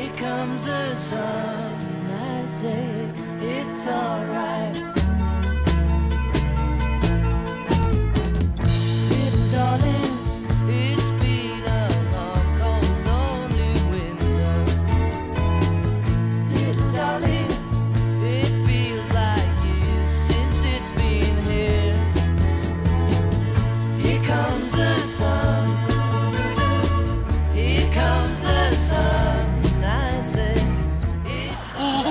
Here comes the sun.